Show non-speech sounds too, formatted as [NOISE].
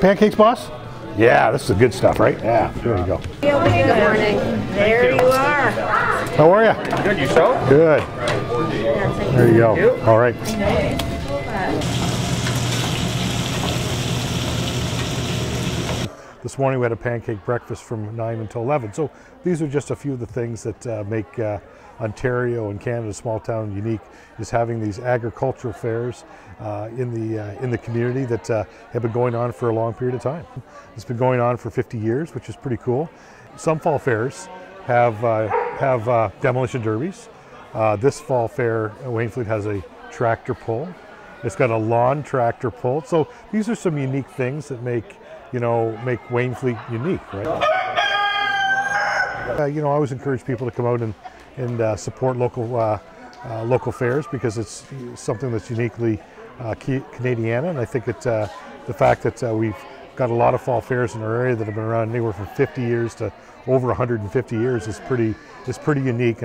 pancakes, boss? Yeah, this is the good stuff, right? Yeah, there you go. Good morning. There you are. How are you? Good, yourself? Good. There you go. All right. This morning we had a pancake breakfast from 9 until 11. So these are just a few of the things that uh, make uh, Ontario and Canada small town unique is having these agricultural fairs uh, in the uh, in the community that uh, have been going on for a long period of time. [LAUGHS] It's been going on for 50 years, which is pretty cool. Some fall fairs have uh, have demolition derbies. this fall fair, Wainfleet has a tractor pull. It's got a lawn tractor pull. So these are some unique things that make you know, make Wainfleet unique, right? Uh, you know, I always encourage people to come out and, and uh, support local uh, uh local fairs because it's something that's uniquely uh, Canadiana, and I think it's uh, the fact that we've got a lot of fall fairs in our area that have been around anywhere from 50 years to over 150 years is pretty is pretty unique.